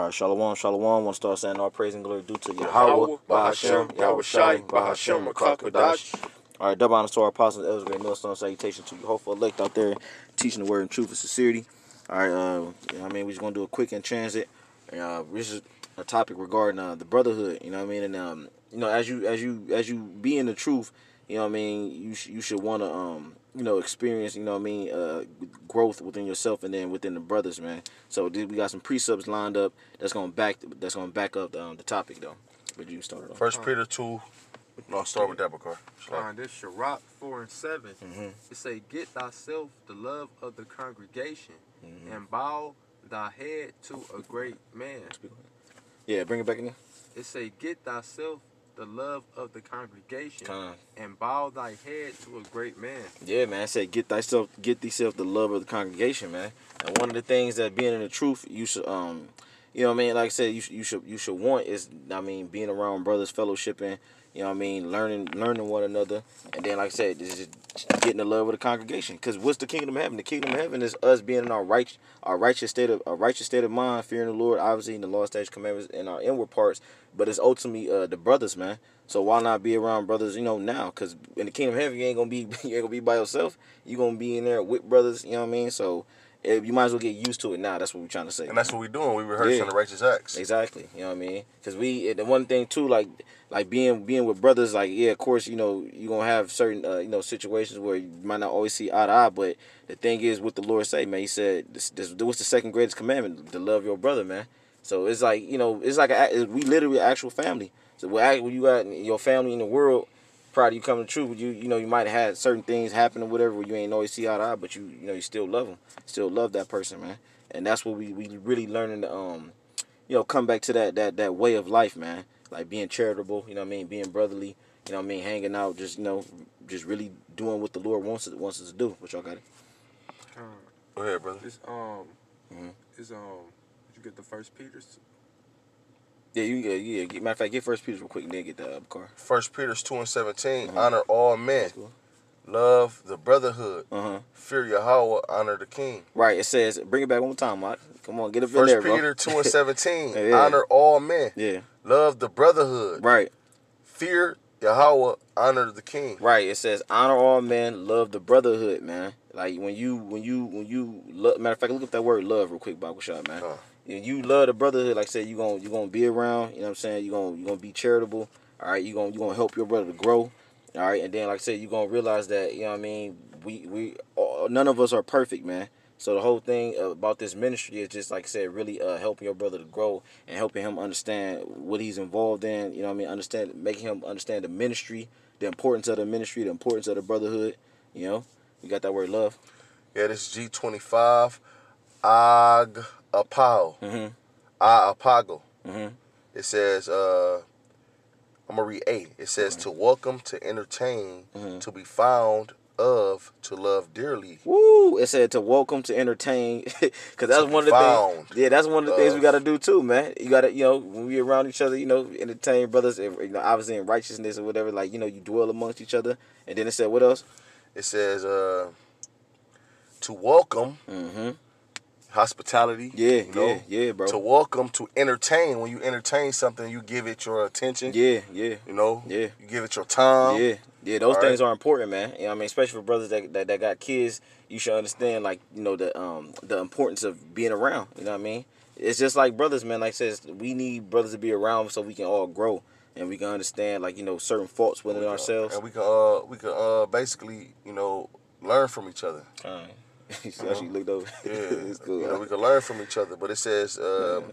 All right, Shalom, Shalom. Want to start saying all praise and glory due to Yahweh, Yahweh, Bahashem, Bahashem, Shai, Bahashem. Makakadash. All right, double honors to our apostles, elders, great millstone salutation to you, hopeful elect out there teaching the word in truth and sincerity. All right, uh, you know what I mean, we're just gonna do a quick in transit. Uh, this is a topic regarding uh, the brotherhood. You know what I mean, and um, you know, as you as you as you be in the truth, you know what I mean, you sh- you should want to um, you know, experience, you know what I mean, uh, growth within yourself and then within the brothers, man. So we got some precepts lined up that's gonna back that's gonna back up um, the topic though. But you started off. First Peter 2. No, I'll start with that, Bakar. Fine, this Sirach 4 and 7. Mhm. It say, Get thyself the love of the congregation, Mhm. and bow thy head to a great man. Yeah, bring it back in there. It say, Get thyself the love of the congregation, Con. and bow thy head to a great man. Yeah, man. I said get thyself get thyself the love of the congregation, man. And one of the things that being in the truth, you should um you know what I mean, like I said, you should you should you should want is I mean, being around brothers, fellowshipping, you know what I mean, learning learning one another. And then like I said, this is getting the love of the congregation. Cause what's the kingdom of heaven? The kingdom of heaven is us being in our right our righteous state of a righteous state of mind, fearing the Lord, obviously in the law, statutes, commandments, and our inward parts. But it's ultimately uh, the brothers, man. So why not be around brothers, you know, now? Cause in the kingdom of heaven, you ain't gonna be you ain't gonna be by yourself. You gonna be in there with brothers. You know what I mean? So eh, you might as well get used to it now. That's what we're trying to say. And that's what we're doing. We rehearsing Yeah. the righteous acts. Exactly. You know what I mean? Because we the one thing too, like like being being with brothers, like yeah, of course, you know you gonna have certain uh, you know situations where you might not always see eye to eye, but the thing is, what the Lord say, man, He said, this, this what's the second greatest commandment? To love your brother, man. So it's like you know, it's like a, we literally actual family. So when you got your family in the world, prior to you coming true, you you know you might have had certain things happen or whatever where you ain't always see eye to eye, but you you know you still love them, still love that person, man. And that's what we we really learning to um you know, come back to that that that way of life, man. Like being charitable, you know what I mean, being brotherly, you know what I mean, hanging out, just you know, just really doing what the Lord wants us wants us to do. What y'all got it? Uh, Go ahead, brother. this, um, Mhm. is, um, did you get the first Peter's? Yeah, you yeah, yeah. Get, matter of fact, get first Peter real quick and then get the car. First Peter 2 and 17. Mhm. Honor all men. Cool. Love the brotherhood. Huh. Fear Yahweh. Honor the king. Right. It says, bring it back one more time, Mike. Come on, get in First there, bro. Peter 2 and 17. Yeah. Honor all men. Yeah. Love the brotherhood. Right. Fear Yahweh. Honor the king. Right. It says, honor all men, love the brotherhood, man. Like when you when you when you love, matter of fact, look up that word love real quick, Bible shot, man. Uh. You love the brotherhood, like I said, you gonna you gonna be around. You know what I'm saying? You gonna you gonna be charitable. All right. You gonna you gonna help your brother to grow. All right. And then, like I said, you gonna realize that you know what I mean. We we none of us are perfect, man. So the whole thing about this ministry is just like I said, really uh, helping your brother to grow and helping him understand what he's involved in. You know what I mean? Understand, making him understand the ministry, the importance of the ministry, the importance of the brotherhood. You know, you got that word love. Yeah, this is G25. Ag Apao. Mm-hmm. Ah Apago. Mm-hmm. It says, uh, I'm going to read A. It says, to welcome, to entertain, Mhm. to be found of, to love dearly. Woo! It said to welcome to entertain, because that's one of the found things. Yeah, that's one of the things we got to do too, man. You got to, you know, when we around each other, you know, entertain brothers, eh, you know, obviously in righteousness or whatever. Like you know, you dwell amongst each other, and then it said what else? It says, uh, to welcome, Mm-hmm. Hospitality. Yeah, you know, yeah, yeah, bro. To welcome, to entertain. When you entertain something, you give it your attention. yeah, yeah, You know, Yeah. you give it your time. yeah, yeah. Those all things are important, man. You know, I mean, especially for brothers that, that that got kids, you should understand, like you know, the um the importance of being around. You know what I mean? It's just like brothers, man. Like I says, we need brothers to be around so we can all grow and we can understand, like you know, certain faults within ourselves. And we can, uh, we can, uh, basically, you know, learn from each other. Alright. you see how she looked over? Yeah, it's cool. You know, we can learn from each other, but it says um,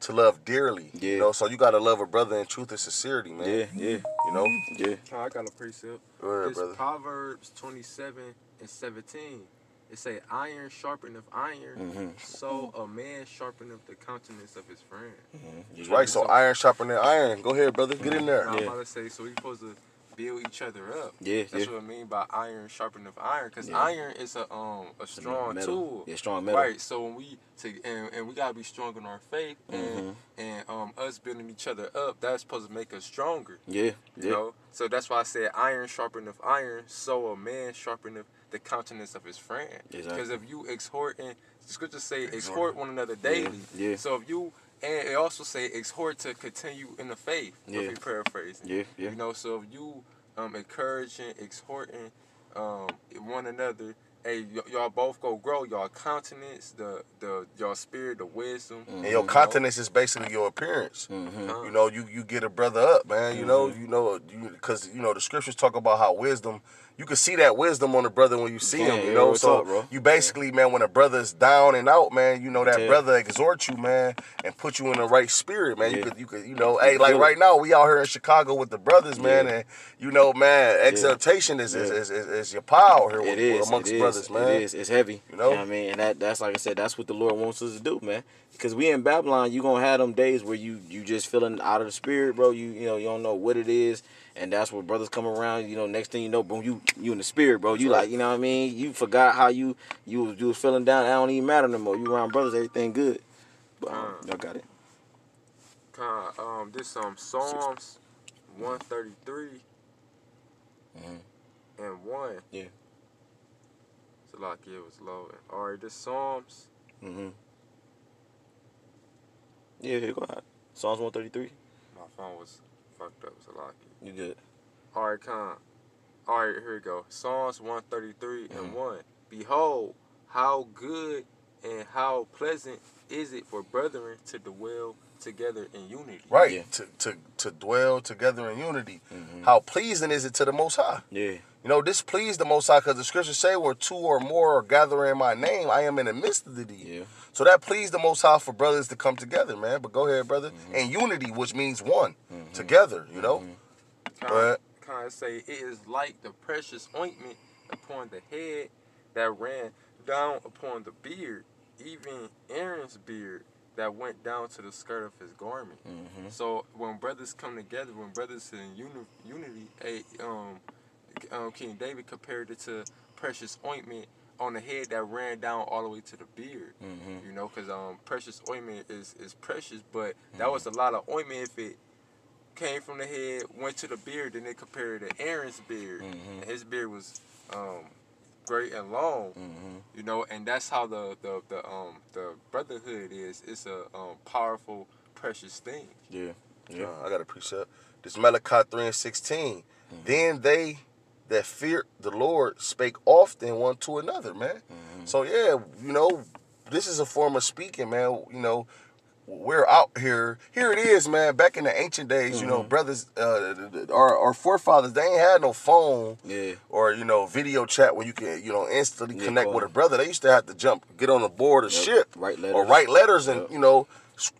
to love dearly. Yeah. You know, so you gotta love a brother in truth and sincerity, man. yeah, yeah, You know, yeah. Oh, I got a precept. go ahead, It's brother. Proverbs 27 and 17. It say, iron sharpeneth iron, Mm-hmm. so a man sharpeneth the countenance of his friend. Mm-hmm. Right. So iron sharpening iron. Go ahead, brother. Get in there. Now, I'm about to say, so we supposed to build each other up. Yeah, That's yeah. what I mean by iron sharpeneth iron, because Yeah. iron is a um a strong metal. tool. Yeah, strong metal. Right. So when we to and, and we gotta be strong in our faith and Mhm. and um us building each other up, that's supposed to make us stronger. Yeah, You yeah. know? So that's why I said iron sharpeneth iron, so a man sharpeneth the countenance of his friend. Exactly. Because if you exhorting the scriptures say exhort one another daily. yeah. So if you and it also say exhort to continue in the faith. Yeah. If you paraphrasing. Yeah, yeah. You know, so if you um encouraging, exhorting um one another, hey, y- y'all both go grow y'all countenance, the the y'all spirit, the wisdom. Mm-hmm. And you your know? countenance is basically your appearance. Uh, You know, you you get a brother up, man. You know, Mm-hmm. you know, you because you know the scriptures talk about how wisdom. You can see that wisdom on the brother when you see Yeah, him. You yeah, know, so bro. you basically, man, when a brother's down and out, man, you know that Yeah. brother exhort you, man, and put you in the right spirit, man. You could, you could, you know, hey, like right now we out here in Chicago with the brothers, man, and you know, man, exaltation is, is, is, is is your power here with, It is amongst it is, brothers, man. It is. It's heavy. You know? what I mean, and that that's like I said. That's what the Lord wants us to do, man. Because we in Babylon, you gonna have them days where you you just feeling out of the spirit, bro. You you know you don't know what it is, and that's where brothers come around. You know, next thing you know, boom, you you in the spirit, bro. You right. like you know what I mean. You forgot how you you was you was feeling down. It don't even matter no more. You around brothers, everything good. But um, Uh. y'all got it. Kind of, um, this um Psalms one thirty three Mhm. and one. Yeah. So like it was loading. All right, this Psalms. Mm-hmm. Yeah, yeah, go ahead. Psalms one thirty three. My phone was fucked up. So like You good? All right, con. All right, here we go. Psalms 133 Mhm. and 1. Behold, how good and how pleasant is it for brethren to dwell together in unity. Right, Yeah. to, to to dwell together in unity. Mhm. How pleasing is it to the Most High? Yeah. You know, this pleased the Most High because the scriptures say, where two or more are gathering in my name, I am in the midst of the thee. Yeah. So that pleased the Most High for brothers to come together, man. But go ahead, brother. And unity, which means one, together, you know? Con, Go ahead. con say, it is like the precious ointment upon the head that ran down upon the beard, even Aaron's beard that went down to the skirt of his garment. Mm-hmm. So when brothers come together, when brothers in uni- unity, a um, um, King David compared it to precious ointment on the head that ran down all the way to the beard. Mm-hmm. You know, because um, precious ointment is is precious, but that was a lot of ointment if it came from the head, went to the beard, then they compared it to Aaron's beard, Mhm. and his beard was um, great and long Mm-hmm. you know and that's how the the, the um the brotherhood is it's a um powerful precious thing Yeah. Yeah. Uh, I got a precept. This Malachi 3 and 16. Mm-hmm. Then they that fear the Lord spake often one to another, man. Mm-hmm. So, yeah, you know, this is a form of speaking, man. You know, we're out here. Here it is, man. Back in the ancient days, you know, Mm-hmm. brothers, uh, our, our forefathers, they ain't had no phone Yeah. or you know video chat where you can you know instantly Yeah, connect with a brother. They used to have to jump, get on the board of Yep. ship, Write letters. or write letters and Yep. you know,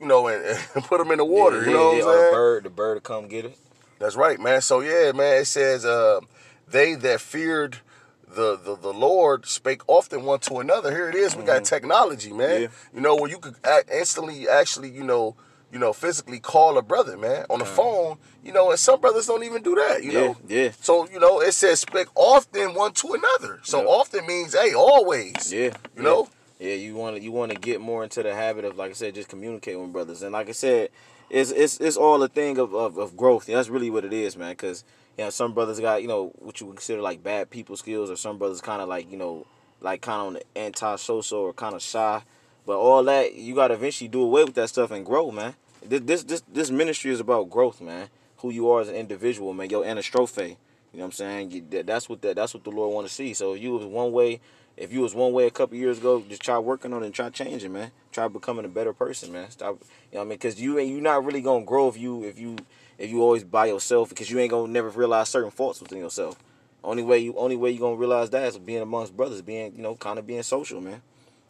you know, and, and put them in the water. Yeah, you know yeah, what I'm saying? the bird, the bird to come get it. That's right, man. So yeah, man. It says, uh, they that feared the, the the Lord spake often one to another. Here it is. We got technology, man. Mm-hmm. Yeah. You know where you could act instantly, actually, you know. You know, physically call a brother, man, on the phone. You know, and some brothers don't even do that. You yeah, know, yeah, so you know, it says speak often one to another. So Yep. often means hey, always. yeah. You yeah. know? Yeah, you want to you want to get more into the habit of like I said, just communicating with brothers. And like I said, it's it's it's all a thing of of, of growth. That's really what it is, man. Because you know some brothers got you know what you would consider like bad people skills, or some brothers kind of like you know like kind of on the anti-social or kind of shy. But all that you got to eventually do away with that stuff and grow, man. This this this this ministry is about growth, man. Who you are as an individual, man. Your anastrophe. You know what I'm saying? That, that's what that, that's what the Lord want to see. So if you was one way, if you was one way a couple years ago, just try working on it and try changing, man. Try becoming a better person, man. Stop, you know what I mean? Because you ain't you not really gonna grow if you if you if you always by yourself because you ain't gonna never realize certain faults within yourself. Only way you only way you gonna realize that is being amongst brothers, being you know kind of being social, man.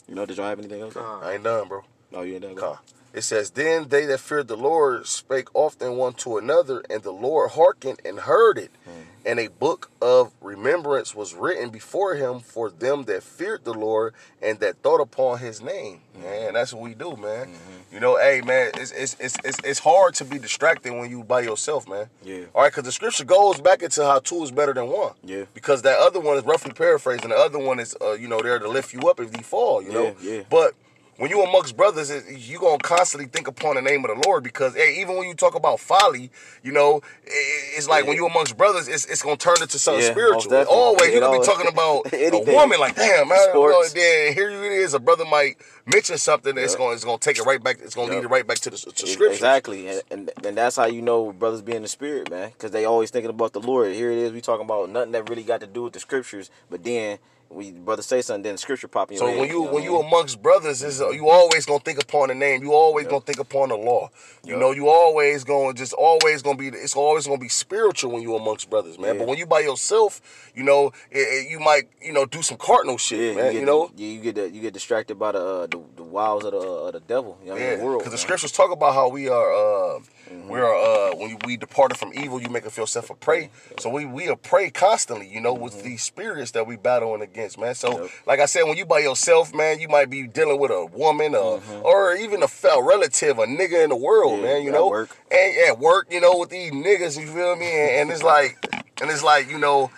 You know, did y'all have anything else? Con. I ain't done, bro. No, you ain't done. It says, Then they that feared the Lord spake often one to another, and the Lord hearkened and heard it. Mm. And a book of remembrance was written before him for them that feared the Lord and that thought upon his name. Mm-hmm. Man, that's what we do, man. Mm-hmm. You know, hey, man, it's, it's, it's, it's, it's hard to be distracted when you by yourself, man. Yeah. All right, because the scripture goes back into how two is better than one. Yeah. Because that other one is roughly paraphrased, and the other one is, uh, you know, there to lift you up if you fall, you know. Yeah, yeah. But when you amongst brothers, it- you gonna constantly think upon the name of the Lord because hey, even when you talk about folly, you know, it's like when you amongst brothers, it's, it's gonna turn into something Yeah, spiritual. Always, you It could be talking about a woman like, damn, man, you know, Sports. then here it is. A brother might mention something, it's Yep. gonna it's gonna take it right back. It's gonna Yep. lead it right back to the to scripture. Exactly, and, and and that's how you know brothers be in the spirit, man, because they always thinking about the Lord. Here it is, we talking about nothing that really got to do with the scriptures, but then we brother say something, then the scripture pop in So head, when you know when you mean? amongst brothers, is you always gonna think upon the name. You always Yep. gonna think upon the law. You Yep. know, you always gonna just always gonna be. It's always gonna be spiritual when you amongst brothers, man. Yeah. But when you by yourself, you know, it, it- you might you know do some cardinal shit, yeah, man. you, You, know. you, you get the, you get distracted by the uh, the, the wiles of the uh, of the devil, you know, what I mean, Yeah, the world, because the scriptures talk about how we are, uh, Mm-hmm. we are, uh, when we departed from evil, you make us feel self a prey. So we we are prey constantly, you know, with these spirits that we battling against, man. So. Yep. like I said, when you by yourself, man, you might be dealing with a woman, or Mm-hmm. or even a fel relative, a nigga in the world, Yeah, man. You know, work. and at work, you know, with these niggas, you feel me? And, and it's like, and it's like, you know.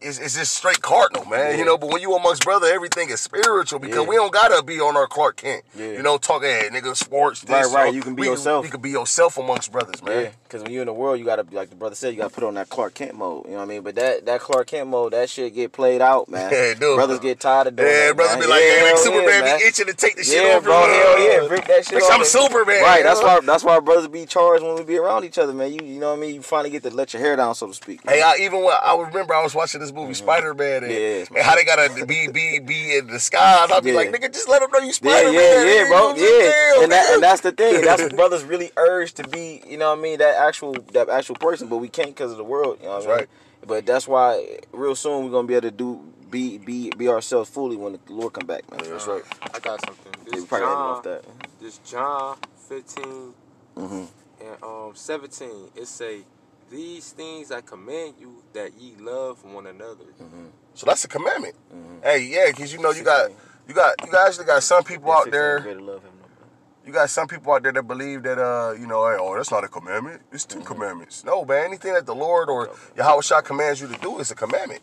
It's, it's just straight cardinal, man. Yeah. You know, but when you amongst brother, everything is spiritual because Yeah. we don't gotta be on our Clark Kent. Yeah. You know, talking hey, nigga sports. This, Right, right, you can be we yourself. You can be yourself amongst brothers, man. Yeah, because when you're in the world, you gotta be like the brother said, you gotta put on that Clark Kent mode. You know what I mean? But that that Clark Kent mode, that shit get played out, man. Yeah, dude. Brothers get tired of doing Yeah, that. brother man. be like, hey, like Superman yeah, man. be itching to take the shit Yeah, off. bro. Hell uh, yeah, break that shit Bitch, off. I'm Superman. Right. That's why. That's why brothers be charged when we be around each other, man. You you know what I mean? You finally get to let your hair down, so to speak. Hey, I even when I remember I was watching this movie Spider Man and, Mm-hmm. Yeah, it's my and how they gotta be be be in disguise. I'd be Yeah. like, nigga, just let them know you Yeah, Spider Man. yeah, yeah, bro. Yeah, and that and that's the thing. That's what brothers really urge to be. You know what I mean? That actual that actual person, but we can't because of the world. You know what I mean? right. But that's why real soon we're gonna be able to do be be be ourselves fully when the Lord come back, man. Yeah, that's right. I got something. This we probably ended John, off that. this John 15 Mm-hmm. and um 17. It say, "These things I command you that ye love one another." Mm-hmm. So that's a commandment. Hey, yeah, because you know you got you got you got actually got some people out there. Greater love him, no man. You got some people out there that believe that uh, you know, hey, oh, that's not a commandment. It's 2 commandments. No, man. Anything that the Lord or Yahweh Shah commands you to do is a commandment.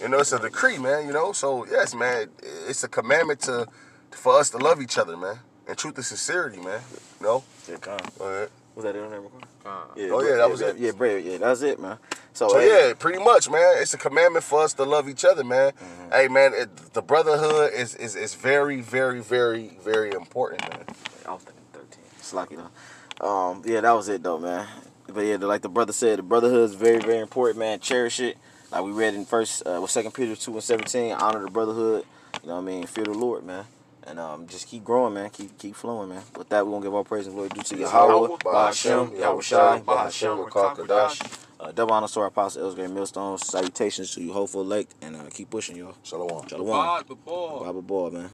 You know, it's a decree, man. You know, so yes, man, it's a commandment to for us to love each other, man. And truth and sincerity, man. You know. Yeah, God. Go ahead. Was that it on there? recording? Uh, Yeah, Oh, bro- yeah, that was yeah, it. Yeah, bro, yeah, that's it, man. So, So hey, yeah, pretty much, man. It's a commandment for us to love each other, man. Mm-hmm. Hey, man, it, the brotherhood is, is is very, very, very, very important, man. I was thinking 13. Slocky though. Um, yeah, that was it though, man. But yeah, like the brother said, the brotherhood is very, very important, man. Cherish it. Like we read in first, uh, with Second Peter two and seventeen, honor the brotherhood. You know what I mean? Fear the Lord, man. And um, just keep growing, man. Keep keep flowing, man. With that, we're gonna give all praise and glory due to Yahweh, Yahweh, Bahashem, Yahweh Shai, Bahashem, Rakakadash. uh, double honor to our apostle Elsgate Millstone. Salutations to you, hopeful elect, and uh, keep pushing, y'all. Shalom. Shalom. Bob, the ball. Bible ball, man.